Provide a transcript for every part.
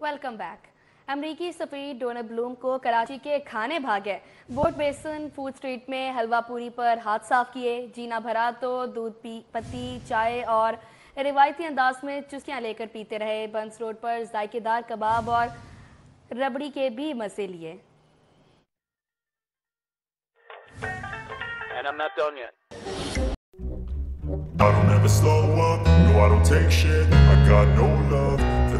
Welcome back अमरीकी सफीर Donald Bloom को कराची के खाने भागे। बोट बेसन फ़ूड स्ट्रीट में हलवा पूरी पर हाथ साफ़ किए। जीना भरा तो दूध पी पत्ती चाय और रिवायती अंदाज में चुस्कियाँ लेकर पीते रहे। बंस रोड पर जायकेदार कबाब और रबड़ी के भी मज़े लिए। And I'm not done yet. I don't ever slow up, no I don't take shit. I got no love.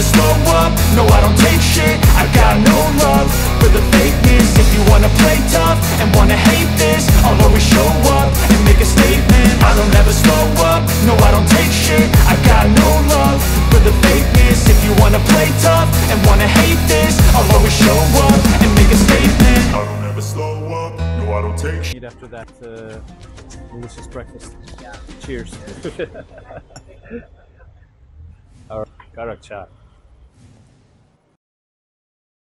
I slow up, no I don't take shit. I got no love for the fakeness. If you wanna play tough and wanna hate this I'll always show up and make a statement. I don't ever slow up, no I don't take shit. I got no love for the fakeness. If you wanna play tough and wanna hate this I'll always show up and make a statement. I don't ever slow up, no I don't take shit after that uh, delicious breakfast. Cheers. All right, Karak chat.